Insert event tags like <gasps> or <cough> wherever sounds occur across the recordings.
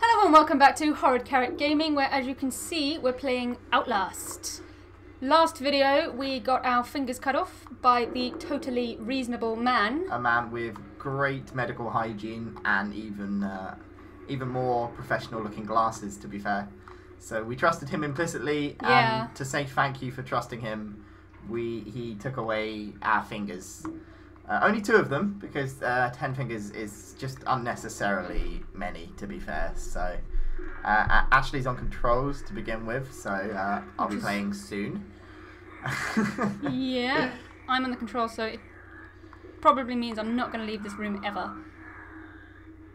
Hello and welcome back to Horrid Carrot Gaming, where as you can see, we're playing Outlast. Last video, we got our fingers cut off by the totally reasonable man. a man with great medical hygiene and even uh, even more professional looking glasses to be fair so we trusted him implicitly Yeah. and to say thank you for trusting him we he took away our fingers uh, only two of them because uh, ten fingers is just unnecessarily many to be fair so uh, Ashley's on controls to begin with so uh, I'll be playing soon <laughs> Yeah, I'm on the controls, so it probably means I'm not going to leave this room ever.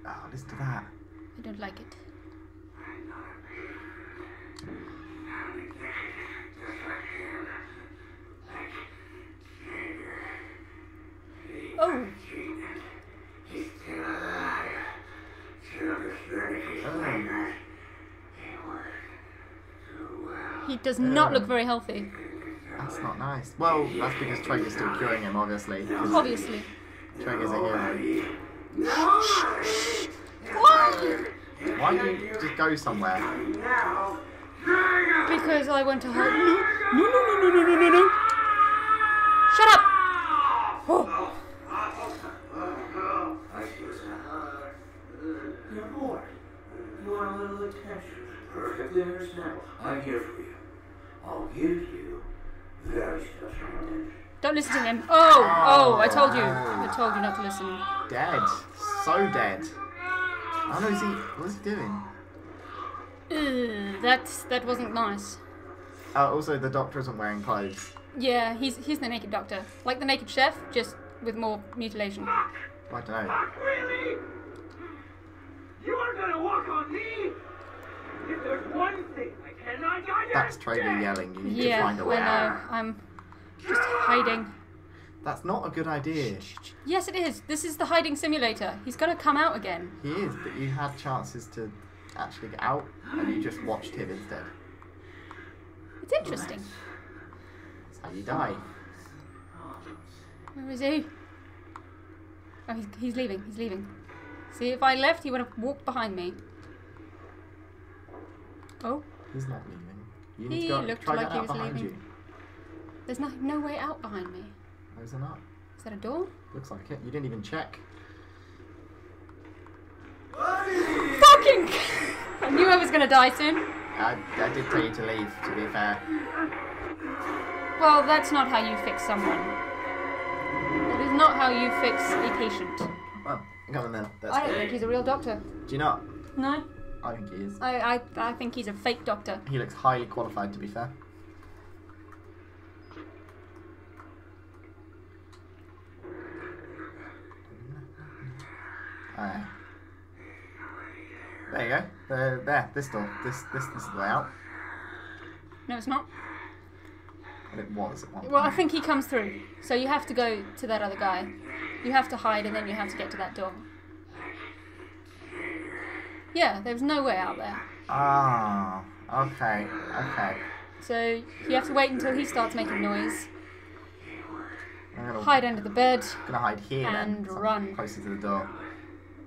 oh listen to that I don't like it. Does not look um, very healthy, That's not nice. Well, that's because Trager's still curing him, obviously. 'cause obviously. Trager's a hero. Why don't you just go somewhere? Because I want to hide. No, no, no, no, no, no, no, no. Shut up! Oh. You're bored. You want a little attention. Perfectly understandable. I'm here for you. I'll give you very special attention. Don't listen to him. Oh, oh, I told you. I told you not to listen. Dead. So dead. Oh know, is he. What's he doing? Ugh, that, that wasn't nice. Uh, also, the doctor isn't wearing clothes. Yeah, he's, he's the naked doctor. Like the naked chef, just with more mutilation. I don't know. Really? You are gonna walk on me? If there's one thing I cannot That's Trager yelling. You need to Yeah, find a way I out. know. I'm just hiding. That's not a good idea. Yes, it is. This is the hiding simulator. He's gonna come out again. He is, but you had chances to actually get out, and you just watched him instead. It's interesting. That's how you die. Where is he? Oh, he's, he's leaving. He's leaving. See, if I left, he would have walked behind me. Oh, He's not leaving. You need He to go looked try like he was leaving. you. There's no, no way out behind me. There's there not. Is that a door? Looks like it. You didn't even check. Fucking! <laughs> I knew I was gonna die soon. I, I did tell you to leave, to be fair. Well, that's not how you fix someone. That is not how you fix a patient. Well, come on then. That's I don't good. think he's a real doctor. Do you not? No, I think he is. I, I, I think he's a fake doctor. He looks highly qualified, to be fair. There you go. There, there. This door. This, this, this is the way out. No, it's not. Well, it was at one Well, I point. think he comes through. So you have to go to that other guy. You have to hide and then you have to get to that door. Yeah, there's no way out there. Ah. Okay. Okay. So you have to wait until he starts making noise, I'm gonna hide under the bed. gonna hide here And then. run. Closer to the door.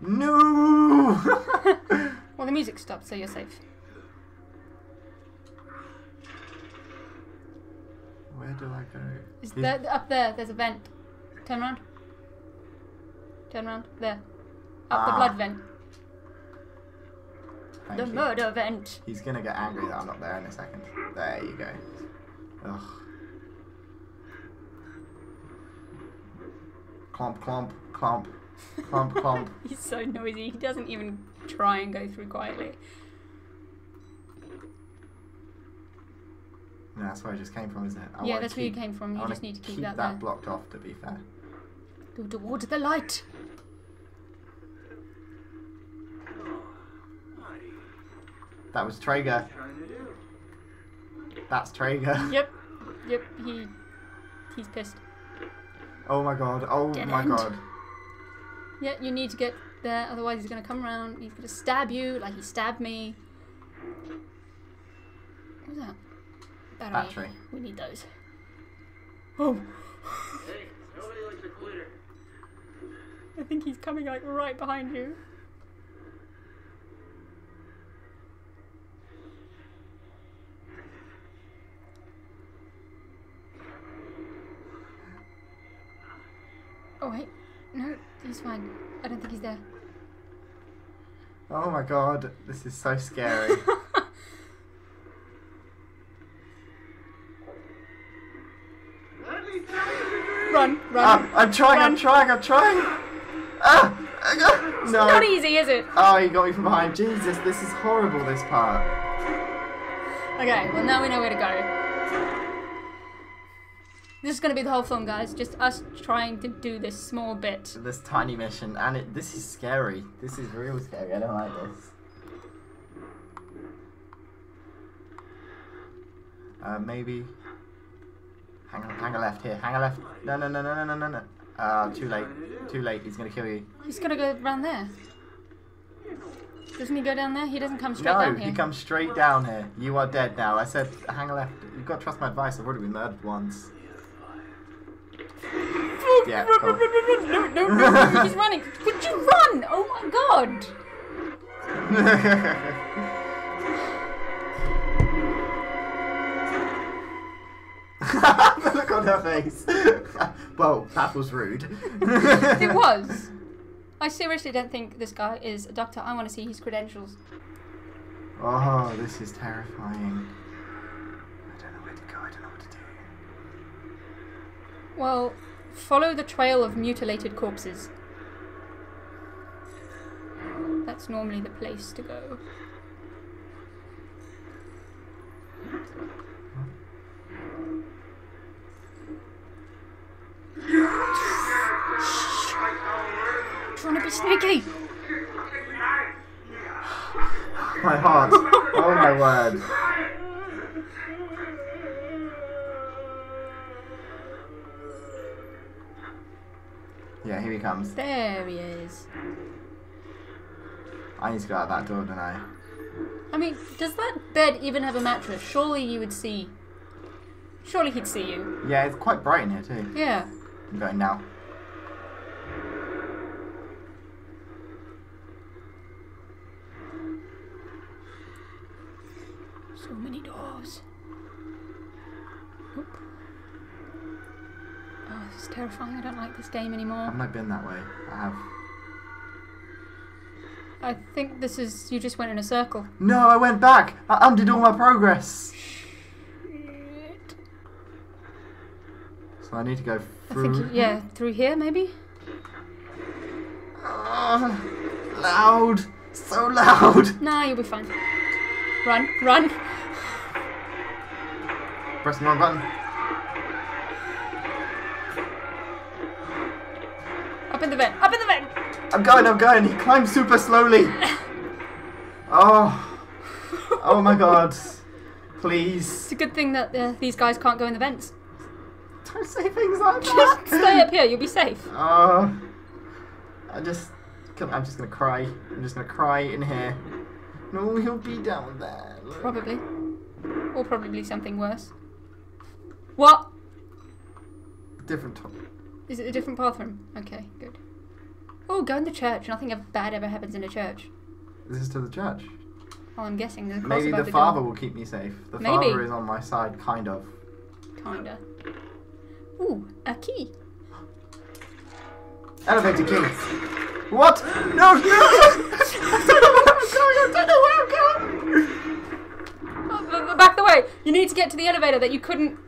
No. Well, the music stopped, so you're safe. Where do I go? Is there, up there? There's a vent. Turn around. Turn around. There. Up the Ah. blood vent. Thank The you. murder vent. He's gonna get angry that I'm not there in a second. There you go. Ugh. Clomp, clomp, clomp, clomp, clomp. <laughs> He's so noisy. He doesn't even try and go through quietly. No, that's where I just came from, isn't it? I yeah, that's where you came from. You just need to keep, keep that, that blocked off. To be fair. Go towards the light. That was Trager. Trying to do. That's Trager. <laughs> Yep. Yep. He. He's pissed. Oh my god. Oh Dead my end. god. Yeah, you need to get there, otherwise he's gonna come around. He's gonna stab you like he stabbed me. What was that? Battery. Battery. We need those. Oh, Hey, nobody likes a quitter. I think he's coming like right behind you. Oh wait, no, he's fine. I don't think he's there. Oh my god. This is so scary. Let me tell you. run, run. ah, I'm trying. I'm trying. I'm trying. Ah! ah, No. Not easy, is it? Oh, you got me from behind. Jesus, this is horrible. This part. Okay, well now we know where to go. This is gonna be the whole film, guys. Just us trying to do this small bit. This tiny mission, and it. This is scary. This is real scary. I don't like this. Uh, maybe. Hang on, hang a left here. Hang a left. No, no, no, no, no, no, no, no. Ah, too late. Too late. He's gonna kill you. He's gotta go around there. Doesn't he go down there? He doesn't come straight no, down he comes straight down here. You are dead now. I said hang a left. You've got to trust my advice. I've already been murdered once. Yeah, cool. no, no, no, he's running. Would you run? Oh my god! the <laughs> look on her face. <laughs> well, that was rude. It <laughs> was. I seriously don't think this guy is a doctor. I want to see his credentials. Oh, this is terrifying. I don't know where to go. I don't know what to do. Well, follow the trail of mutilated corpses. That's normally the place to go. Trying to be sneaky. My heart. oh my word. Yeah, here he comes. There he is. I need to go out that door, don't I? I mean, does that bed even have a mattress? Surely you would see. Surely he'd see you. Yeah, it's quite bright in here too. Yeah. I'm going now. This is terrifying. I don't like this game anymore. Haven't I been that way? I have. I think this is. You just went in a circle. No, I went back. I undid all my progress. Shit. So I need to go I through. think, yeah, through here maybe? Ah, loud, so loud. Nah, you'll be fine. Run, run. Press the wrong button. Up in the vent, up in the vent! I'm going, I'm going. He climbs super slowly. <laughs> Oh, oh my god. Please, It's a good thing that uh, these guys can't go in the vents. don't say things like that. Just stay up here, you'll be safe. Uh, <laughs> I just, I'm just gonna cry. I'm just gonna cry in here. No, he'll be down there. Look. Probably. Or probably something worse. What? Different top. Is it a different bathroom? Okay, good. Oh, go in the church. Nothing bad ever happens in a church. This is to the church. Well, I'm guessing there's a cross Maybe above the the father door. will keep me safe. The Maybe. father is on my side, kind of. Kinda. Ooh, a key. Elevator key. What? No, no! I don't know where I'm going. I don't know where I'm going. Back the way. You need to get to the elevator that you couldn't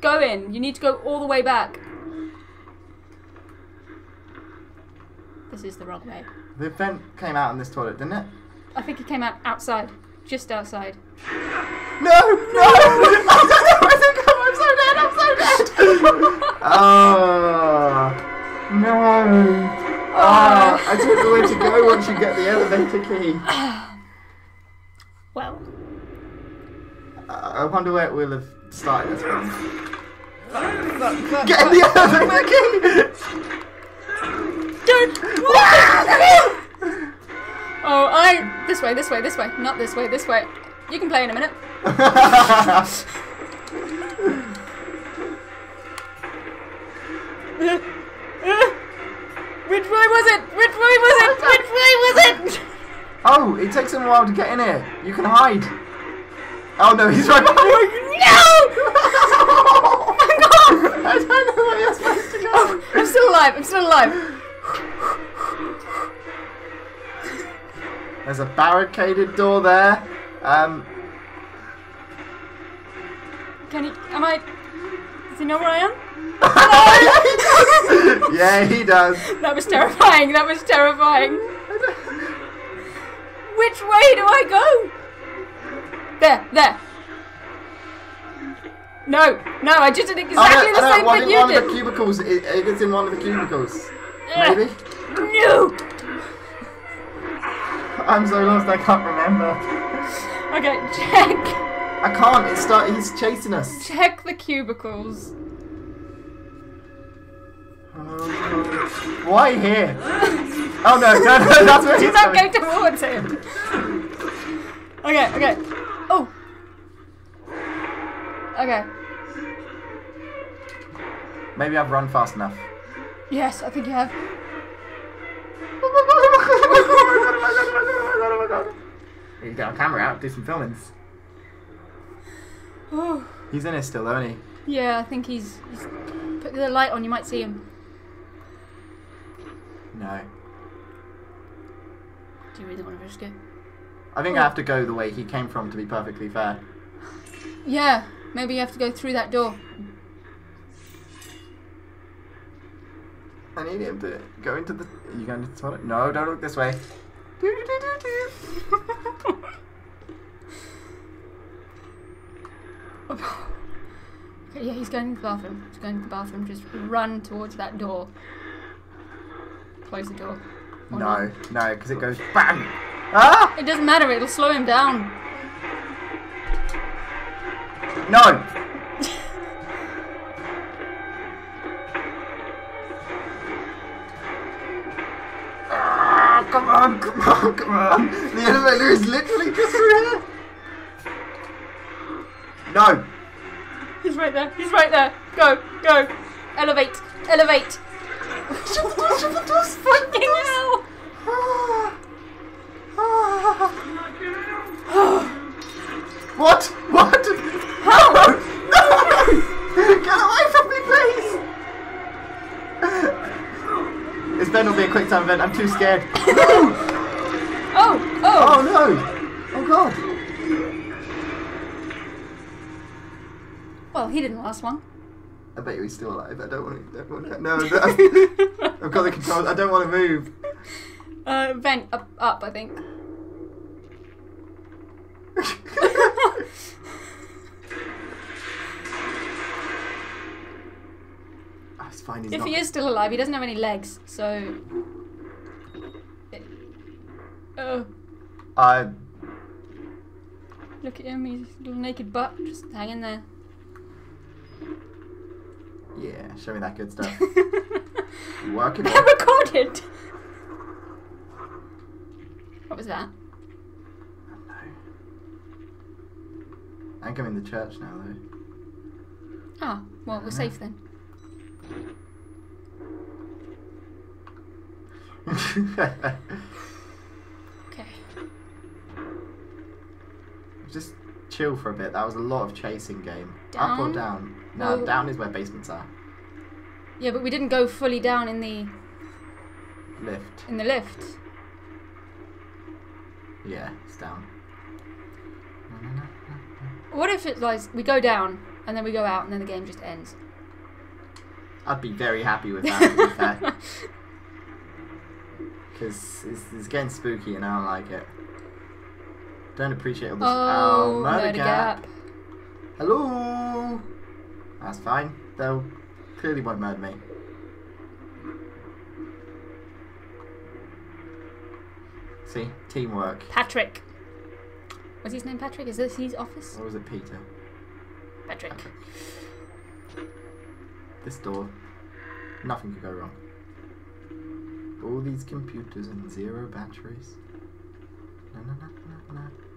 go in. You need to go all the way back. This is the wrong way. The vent came out in this toilet, didn't it? I think it came out outside. Just outside. No, no! I don't know Oh no! Ah, I don't know where to go once you get the elevator key. Well, I wonder where it will have started us from. but, but, Get in the elevator key! Don't. <laughs> oh, I. This way, this way, this way. Not this way, this way. You can play in a minute. Which way was it? Which way was it? Which way was it? oh, it takes him a while to get in here. You can hide. Oh no, he's right behind you. No! Oh my god! I don't know where you're supposed to go. Oh, I'm still alive. I'm still alive. There's a barricaded door there. Um, Can he? Am I? Does he know where I am? <laughs> yeah, he does. That was terrifying. That was terrifying. Which way do I go? There, there. No, no, I just did exactly I know, the know, same one, thing in you one of the cubicles. It, it's in one of the cubicles. Maybe. No. I'm so lost. I can't remember. Okay, check, I can't. It's start. He's chasing us. check the cubicles. Oh. Why here? Oh no, no, no, that's where he's He's not going towards him. Okay, okay. Oh. Okay. Maybe I've run fast enough. Yes, I think you have. You get our camera out, do some filmings. <sighs> Oh. He's in it still, though, isn't he? Yeah, I think he's, he's. Put the light on, you might see him. No. Do you really want to risk it? I think I have to go the way he came from to be perfectly fair. Yeah, maybe you have to go through that door. I need him to go into the. Are you going to the toilet? No, don't look this way. <laughs> Okay, yeah, he's going to the bathroom. He's going to the bathroom. Just run towards that door. Close the door. Or. No, no, because it goes bang. Ah! It doesn't matter. It'll slow him down. No! <laughs> The elevator is literally just here! No! He's right there. He's right there. Go, go. Elevate, elevate. Shut the door, shut the door, Fucking hell. <laughs> What? What? No! No! Get away from me, please! This Ben will be a quick time event. I'm too scared. No! <laughs> Oh, oh. No! Oh god! Well, he didn't last long. I bet you he's still alive. I don't want to. Don't want to no, no, <laughs> I've got the controls. I don't want to move. Uh, vent up, up, I think. <laughs> It's fine. If not. he is still alive, he doesn't have any legs, so. Oh, Uh, look at him. He's a little naked butt just hanging there. yeah. Show me that good stuff. you <laughs> Working. They're recorded! What was that? I'm going to church now, though. Ah, well, we're safe then. <laughs> Okay. Just chill for a bit. That was a lot of chasing game. Up or Down? down? No, Well- down is where basements are. Yeah, but we didn't go fully down in the Lift. in the lift. Yeah, it's down. What if it's like we go down and then we go out and then the game just ends? I'd be very happy with that, to be fair. <laughs> <laughs> Because it's, it's getting spooky and I don't like it. Don't appreciate all this. Oh, oh, murder, murder gap. gap. Hello! That's fine. They'll clearly won't murder me. See, teamwork. Patrick. Was his name Patrick? Is this his office? Or was it Peter? Patrick. This door. Nothing could go wrong. All these computers and zero batteries. No, no, no, no, no.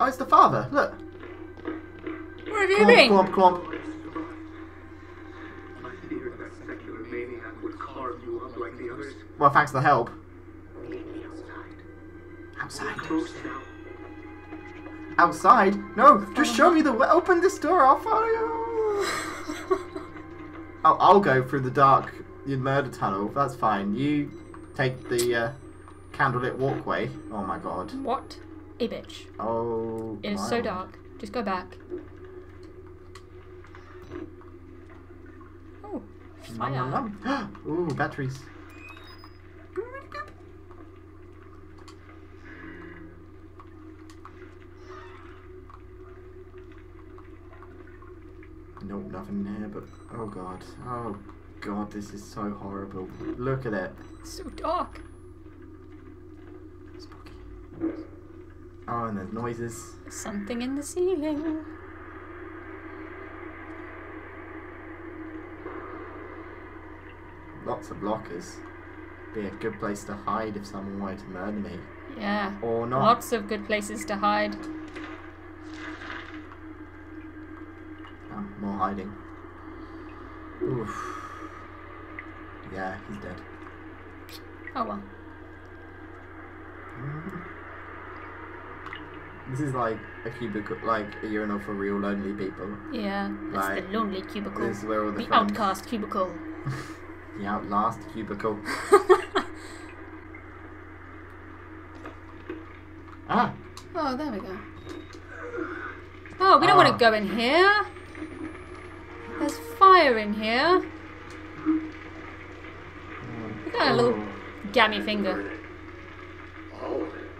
Oh, it's the father. Look. Where have you Clomp, been? clomp, clomp. I feared that secular maniac would carve you up like the others. Well, thanks for the help. Outside. Outside. Outside? No, just show me the way. Open this door. I'll follow you. I'll, <laughs> I'll go through the dark murder tunnel. That's fine. You take the uh, candlelit walkway. Oh my god. What? A bitch. Oh. It is so dark. Just go back. Oh, Nom, nom, fire. nom. <gasps> Ooh, batteries. Nope, nothing in here, but oh god. Oh god, this is so horrible. Look at it. It's So dark. Spooky. Oh, and there's noises. Something in the ceiling. Lots of lockers. Be a good place to hide if someone wanted to murder me. Yeah. Or not. Lots of good places to hide. Oh, more hiding. Oof. Yeah, he's dead. Oh well. This is like a cubicle, like a urinal for real lonely people. Yeah. It's the lonely cubicle. This is where all the, The outcast cubicle. <laughs> the outlast cubicle. <laughs> Ah, Oh, there we go. Oh, we don't want Ah. to go in here. There's fire in here. You got a little Oh. gammy finger. All of it. You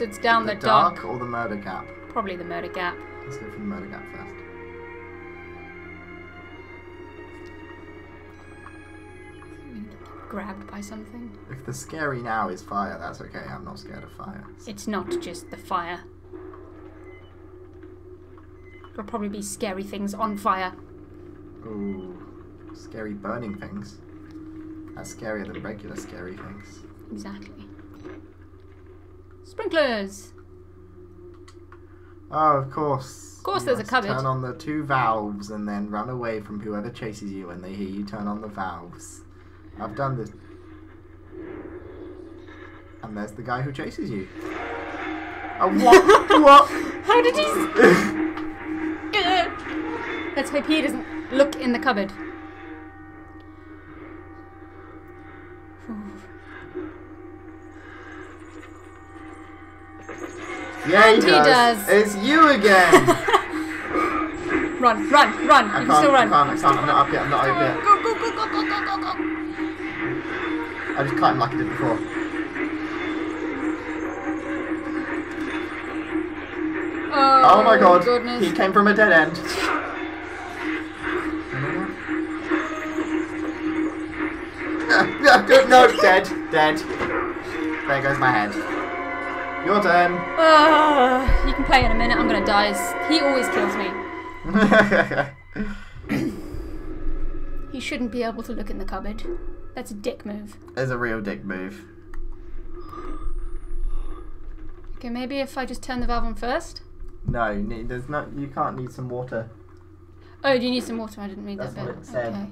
Course, it's down the, dark or the murder gap. Probably the murder gap. Let's go for the murder gap first. Grabbed by something. If the scary now is fire, that's okay. I'm not scared of fire. It's not just the fire. There'll probably be scary things on fire. Ooh, scary burning things. That's scarier than regular scary things. Exactly. Sprinklers! Oh, of course. Of course there's a cupboard. Turn on the two valves and then run away from whoever chases you when they hear you turn on the valves. I've done this. And there's the guy who chases you. Oh, what? <laughs> what? How did he. <laughs> Let's hope he doesn't look in the cupboard. Yeah, he, does. does. It's you again. <laughs> Run, run, run! I You can still I run. can't, I can't. I'm not up yet. I'm not over yet. Go, go, go, go, go, go, go, go! I just cut him like I did before. Oh, Oh my god. Goodness. He came from a dead end. <laughs> no, dead, dead. There goes my head. Your turn. Ah, you can play in a minute. I'm gonna die. He always kills me. <laughs> He shouldn't be able to look in the cupboard. That's a dick move. There's a real dick move. Okay, maybe if I just turn the valve on first. No, there's no. You can't need some water. Oh, do you need some water? I didn't read That's that what bit. it said. Okay.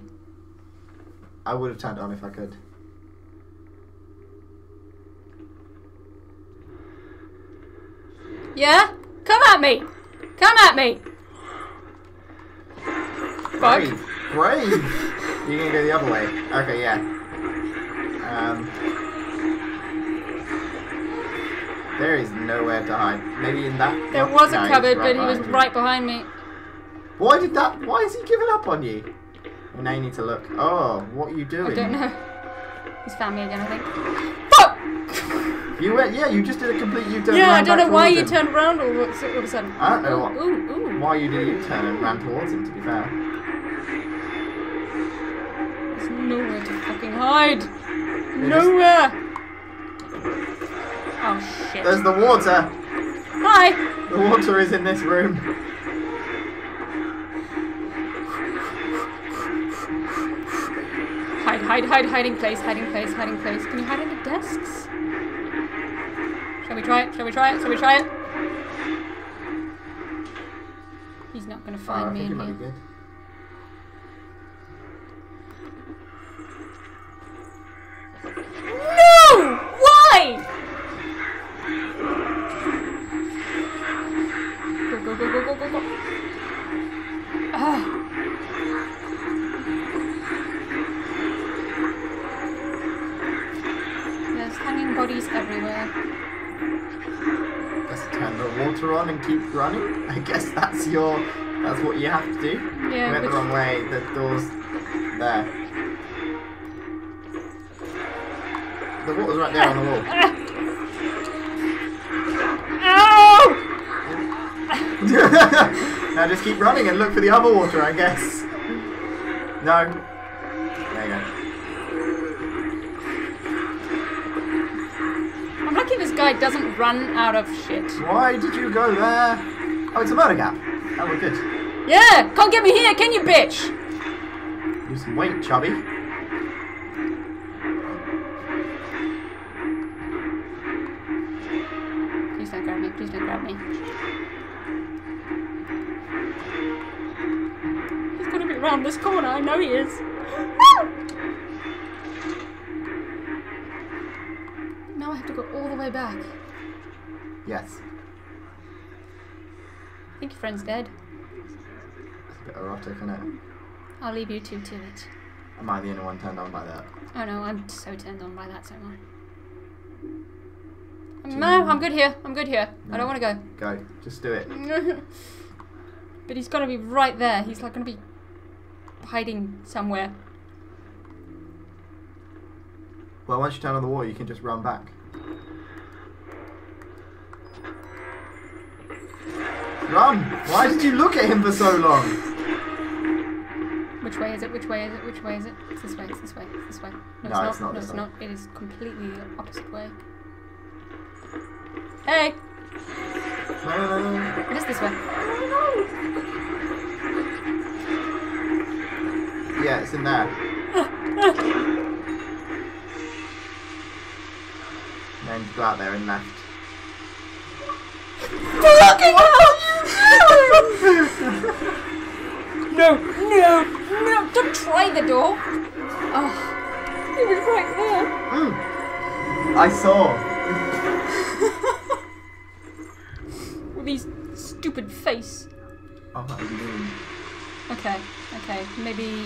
I would have turned it on if I could. Yeah? Come at me! Come at me! fuck? Brave. Brave. You're gonna go the other way. Okay, yeah. Um. There is nowhere to hide. Maybe in that. There was a cupboard, but he was you. right behind me. Why did that? Why is he giving up on you? Well, now you need to look. Oh, what are you doing? I don't know. He's found me again, I think. You went. Yeah, you just did a complete U-turn. Yeah, I don't know why you him. turned around all of, all of a sudden. I don't know what- Ooh, ooh. Why you did a U-turn and ran towards him? To be fair. There's nowhere to fucking hide. Nowhere. Oh shit. There's the water. Hi. The water is in this room. Hide, hide, hide, hiding place, hiding place, hiding place. Can you hide under desks? Shall we try it? Shall we try it? Shall we try it? He's not gonna Oh, find I me in here. Door's there. The water's right there on the wall. Ow! <laughs> now just keep running and look for the other water, I guess. No. There you go. I'm lucky this guy doesn't run out of shit. Why did you go there? Oh, it's a murder gap. Oh, we're good. Yeah! Can't get me here, can you, bitch? Weight, chubby. Please don't grab me, please don't grab me. He's gonna be around this corner, I know he is. <laughs> now I have to go all the way back. Yes. I think your friend's dead. It's a bit erotic, isn't it? I'll leave you two to it. Am I the only one turned on by that? Oh no, I'm so turned on by that so much. No, I'm good here. I'm good here. I don't want to Go. Go. Just do it. <laughs> but he's gonna be right there. He's like gonna be hiding somewhere. Well, once you turn on the wall, you can just run back. Run! Why did you look at him for so long? Which way is it? Which way is it? Which way is it? It's this way. It's this way. It's this way. No, No, it's it's not. not no, it's way. not. It is completely the opposite way. Hey, no, no. it is this way. Yeah, it's in there. <laughs> then go out there and left. Fucking <laughs> No, no, no! Don't try the door. Oh, he was right there. Mm. I saw. <laughs> With his stupid face. Oh, my moon. Okay, okay. Maybe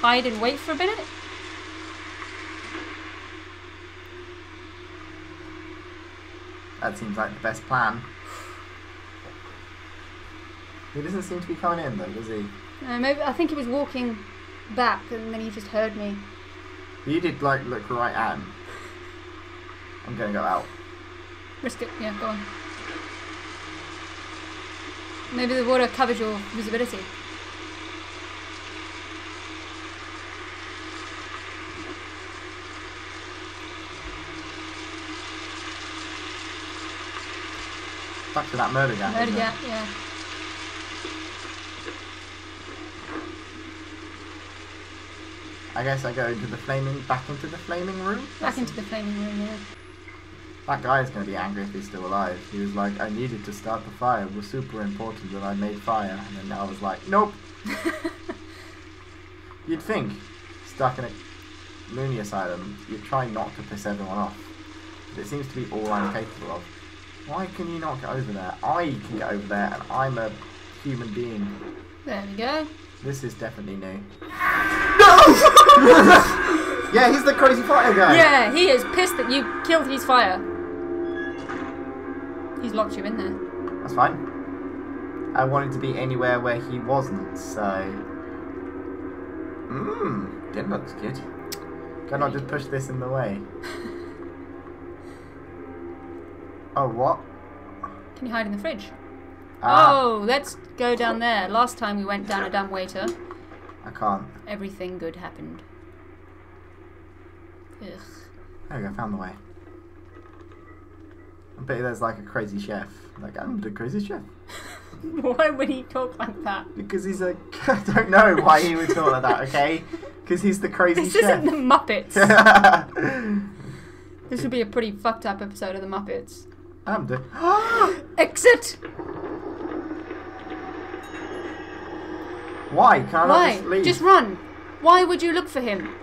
hide and wait for a minute? That seems like the best plan. He doesn't seem to be coming in though, does he? Uh, maybe I think he was walking back and then he just heard me. You did like look right at him. I'm gonna go out. Risk it. Yeah, go on. Maybe the water covers your visibility. Back to that murder gang. Murder gap, yeah. I guess I go into the flaming, back into the flaming room. Back into the flaming room, yeah. That guy is going to be angry if he's still alive. He was like, I needed to start the fire. It was super important that I made fire. And then I was like, nope. <laughs> You'd think, stuck in a loony asylum, you'd try not to piss everyone off. But it seems to be all I'm capable of. Why can you not get over there? I can get over there, and I'm a human being. There we go. This is definitely new. <laughs> <laughs> <laughs> yeah, he's the crazy fire guy. Yeah, he is pissed that you killed his fire. He's locked you in there. That's fine. I wanted to be anywhere where he wasn't, so. Mmm, din looks good. Can I just push this in the way? <laughs> oh, what? Can you hide in the fridge? Ah, Oh, let's go down there. Last time we went down a dumb waiter, I can't. everything good happened. Ugh. There we go, found the way. I bet there's like a crazy chef. Like, I'm the crazy chef. <laughs> Why would he talk like that? Because he's a. <laughs> I don't know why he would talk like that, okay? Because he's the crazy This chef. isn't the Muppets. <laughs> this would be a pretty fucked up episode of the Muppets. I'm the. <gasps> Exit! Why? Can't Why? just leave? Just run. Why would you look for him?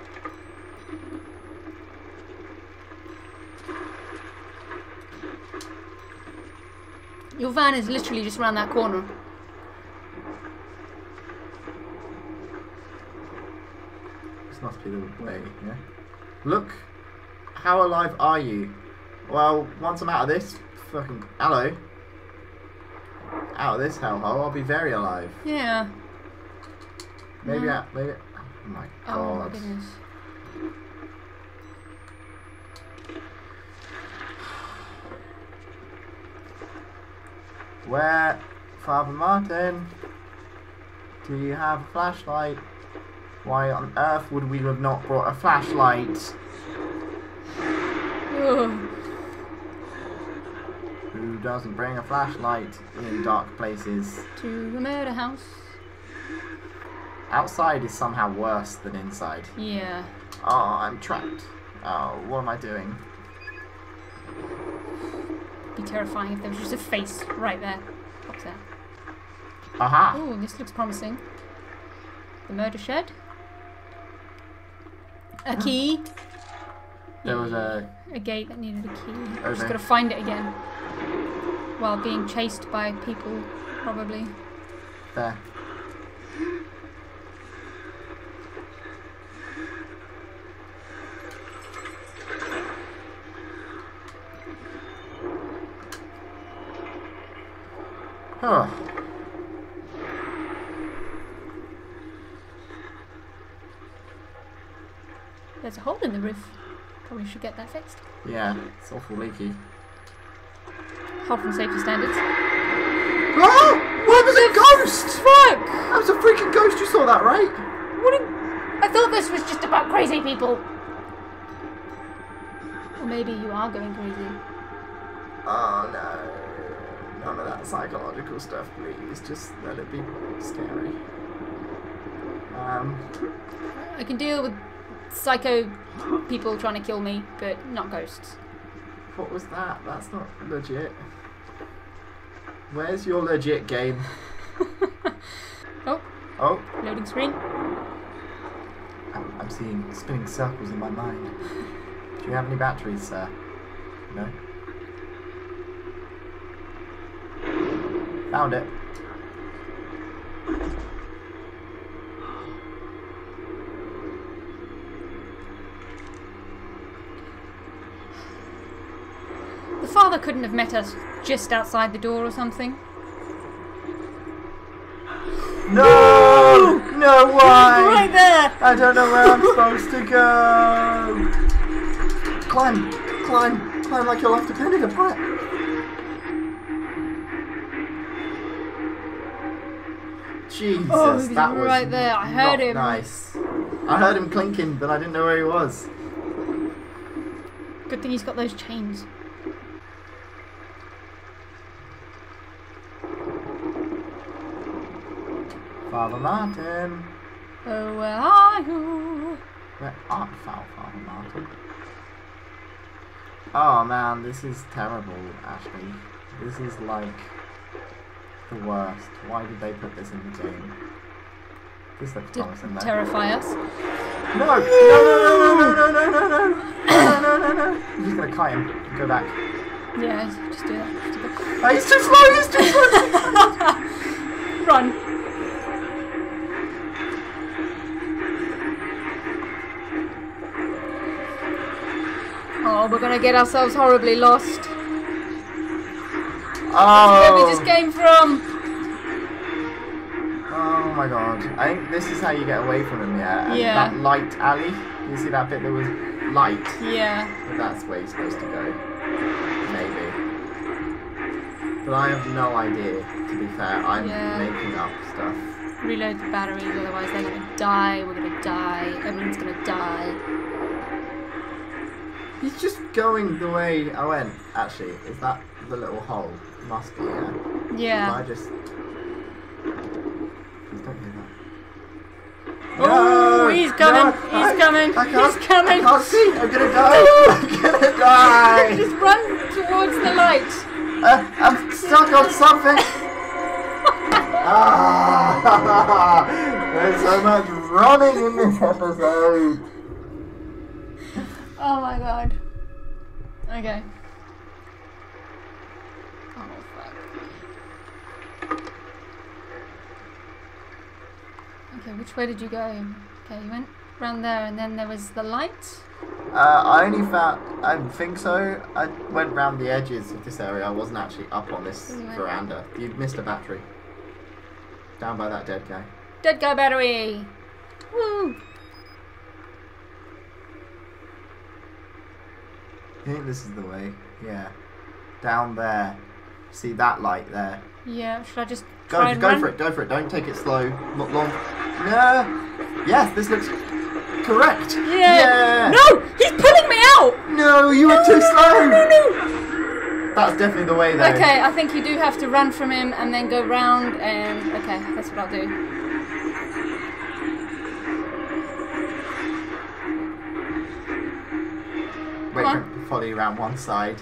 Your van is literally just around that corner. This must be the way, yeah? Look, how alive are you? Well, once I'm out of this, fucking. Hello. Out of this hellhole, I'll be very alive. Yeah. Maybe, No. I, maybe. Oh my god. Oh my goodness. Where, Father Martin? Do you have a flashlight? Why on earth would we have not brought a flashlight? Ugh. Who doesn't bring a flashlight in dark places? To the murder house. Outside is somehow worse than inside. Yeah. Oh, I'm trapped. Oh, what am I doing? Be terrifying if there was just a face right there. What's that? Aha! Oh, this looks promising. The murder shed. A ah. key. There was a. A gate that needed a key. Oh, Just gotta find it again. While being chased by people, probably. There. Huh. There's a hole in the roof. Probably should get that fixed. Yeah, it's awful leaky. Apart from safety standards. Ah! What was a ghost? Fuck! That was a freaking ghost. You saw that, right? What a... I thought this was just about crazy people. Or maybe you are going crazy. Oh no. None of that psychological stuff, please. Just let it be scary. Um, I can deal with psycho people trying to kill me, but not ghosts. what was that? That's not legit. Where's your legit game? <laughs> Oh, Oh, loading screen. I'm, I'm seeing spinning circles in my mind. Do you have any batteries, sir? No? Found it. The father couldn't have met us just outside the door or something. No! No, why? Right there! I don't know where I'm supposed to go. Climb, climb, climb like you're left dependent upon it. Jesus, Oh, that was right there. I heard him. Nice. I heard him clinking, but I didn't know where he was. Good thing he's got those chains. Father Martin. Oh, where are you? Where art thou, Father Martin? Oh man, this is terrible, Ashley. This is like the worst. Why did they put this in the game? This looks Did promising though. terrify us. No! No, no, no, no, no, no, no, no, no, no, no, no. I'm just gonna kite him and go back. Yeah, just do that. Just do that. Oh, he's too slow, he's too slow. Run. Oh, we're gonna get ourselves horribly lost. Oh. Where we just oh. came from. Oh my god. I think this is how you get away from him, yeah? And Yeah. That light alley. You see that bit that was light? Yeah. But that's where you're supposed to go. Maybe. But I have no idea, to be fair. I'm Yeah. making up stuff. Reload the batteries, otherwise they're gonna die. We're gonna die. Everyone's gonna die. He's just going the way I went. Actually, is that the little hole? Must be, yeah. Yeah. I just. Please don't do that. Oh, he's coming. No, he's I- coming. I can't, he's coming. I can't see. I'm gonna die. <laughs> I'm gonna die. Just run towards the light. Uh, I'm stuck on something. ah, <laughs> there's so much running in this episode. Oh my god. Okay. Oh fuck. Okay, which way did you go? Okay, you went round there and then there was the light. Uh, I only found. I think so. I went round the edges of this area. I wasn't actually up on this You veranda. You missed a battery. Down by that dead guy. Dead guy battery! Woo! I think this is the way. Yeah. Down there. See that light there. Yeah, should I just Go, try just and go for it. Go for it. Don't take it slow. Not long. No. Yes, this looks correct. Yeah. Yeah. No! He's pulling me out! No, you were too slow. No, no! no, That's definitely the way though. Okay, I think you do have to run from him and then go round and okay, that's what I'll do. Wait Come for him to follow you around one side.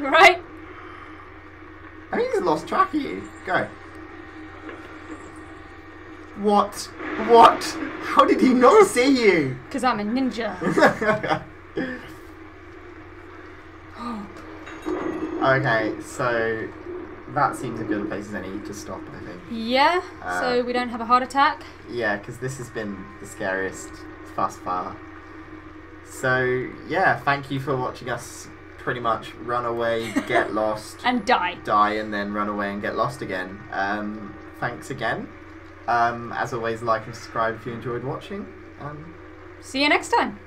Right? Lost track of you. Go. What? What? How did he not see you? Because I'm a ninja. <laughs> okay, so that seems a good place as any to stop, I think. Yeah, Uh, so we don't have a heart attack. Yeah, because this has been the scariest thus far. So, yeah, thank you for watching us pretty much run away, get <laughs> lost, And die. die, and then run away and get lost again. Um, thanks again. Um, as always, like and subscribe if you enjoyed watching. Um, See you next time.